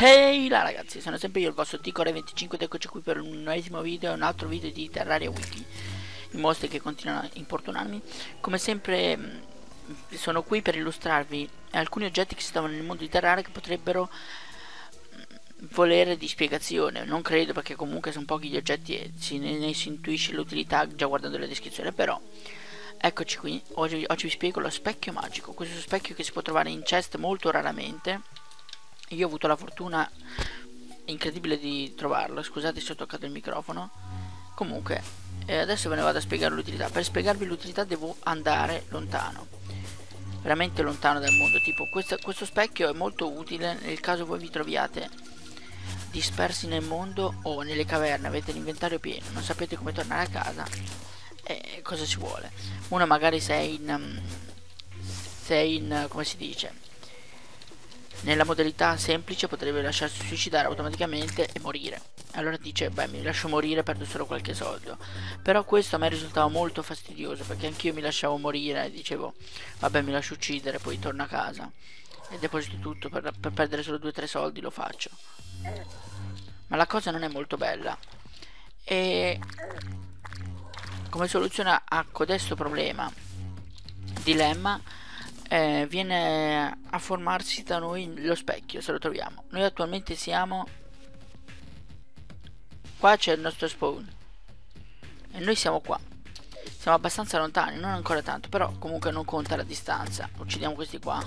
Ehi là ragazzi, sono sempre io il vostro Ticore25 ed eccoci qui per un nuovissimo video, un altro video di Terraria Wiki I mostri che continuano a importunarmi. Come sempre mm, sono qui per illustrarvi alcuni oggetti che si trovano nel mondo di Terraria che potrebbero mm, volere di spiegazione. Non credo perché comunque sono pochi gli oggetti e si, ne si intuisce l'utilità già guardando la descrizione Però eccoci qui, oggi, oggi vi spiego lo specchio magico. Questo specchio che si può trovare in chest molto raramente io ho avuto la fortuna incredibile di trovarlo scusate se ho toccato il microfono. Comunque eh, adesso ve ne vado a spiegare l'utilità. Per spiegarvi l'utilità devo andare lontano veramente lontano dal mondo. Tipo questo, questo specchio è molto utile nel caso voi vi troviate dispersi nel mondo o nelle caverne avete l'inventario pieno non sapete come tornare a casa eh, cosa ci vuole? Una magari sei in sei in come si dice nella modalità semplice potrebbe lasciarsi suicidare automaticamente e morire. Allora dice, beh mi lascio morire, perdo solo qualche soldo. Però questo a me risultava molto fastidioso perché anch'io mi lasciavo morire e dicevo, vabbè mi lascio uccidere, poi torno a casa. E deposito tutto, per, per perdere solo 2-3 soldi lo faccio. Ma la cosa non è molto bella. E come soluzione a codesto problema, dilemma, eh, viene a formarsi da noi lo specchio se lo troviamo. Noi attualmente siamo qua c'è il nostro spawn. E noi siamo qua. Siamo abbastanza lontani non ancora tanto però comunque non conta la distanza. Uccidiamo questi qua.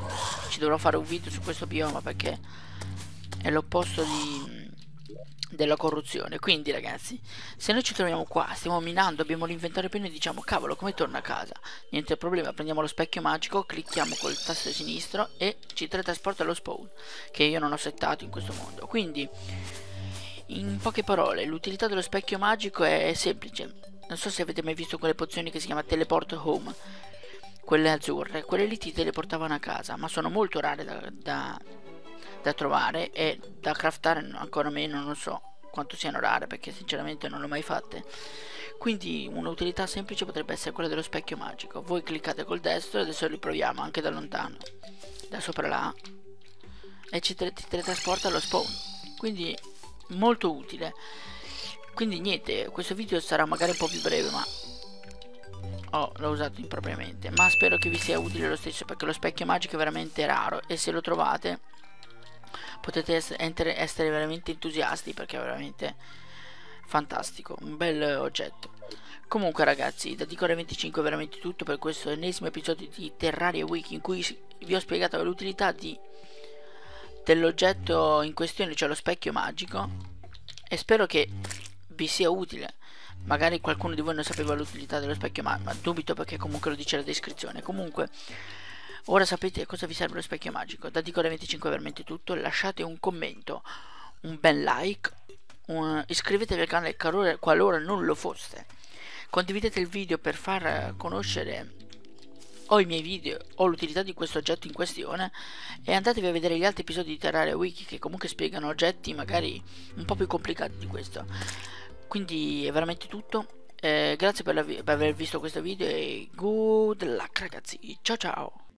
Ci dovrò fare un video su questo bioma perché è l'opposto di della corruzione. Quindi ragazzi se noi ci troviamo qua stiamo minando abbiamo l'inventario pieno e diciamo cavolo come torno a casa? Niente problema prendiamo lo specchio magico clicchiamo col tasto sinistro e ci teletrasporta allo spawn che io non ho settato in questo mondo. Quindi in poche parole l'utilità dello specchio magico è semplice. Non so se avete mai visto quelle pozioni che si chiama teleport home quelle azzurre. Quelle lì ti teleportavano a casa ma sono molto rare da, da da trovare e da craftare ancora meno non so quanto siano rare perché sinceramente non le ho mai fatte. Quindi un'utilità semplice potrebbe essere quella dello specchio magico. Voi cliccate col destro e adesso li proviamo anche da lontano da sopra là e ci teletrasporta allo spawn. Quindi molto utile. Quindi niente questo video sarà magari un po' più breve ma oh, l'ho usato impropriamente. Ma spero che vi sia utile lo stesso perché lo specchio magico è veramente raro e se lo trovate potete essere, essere veramente entusiasti perché è veramente fantastico, un bel oggetto. Comunque ragazzi, da Dicore 25 è veramente tutto per questo ennesimo episodio di Terraria Wiki in cui vi ho spiegato l'utilità dell'oggetto in questione, cioè lo specchio magico e spero che vi sia utile. Magari qualcuno di voi non sapeva l'utilità dello specchio magico, ma dubito perché comunque lo dice la descrizione. Comunque Ora sapete cosa vi serve lo specchio magico. Da Dicore25 è veramente tutto. Lasciate un commento, un bel like, un... iscrivetevi al canale qualora non lo foste. Condividete il video per far conoscere o i miei video o l'utilità di questo oggetto in questione e andatevi a vedere gli altri episodi di Terraria Wiki che comunque spiegano oggetti magari un po' più complicati di questo. Quindi è veramente tutto. Eh, grazie per, per aver visto questo video e good luck ragazzi. Ciao ciao.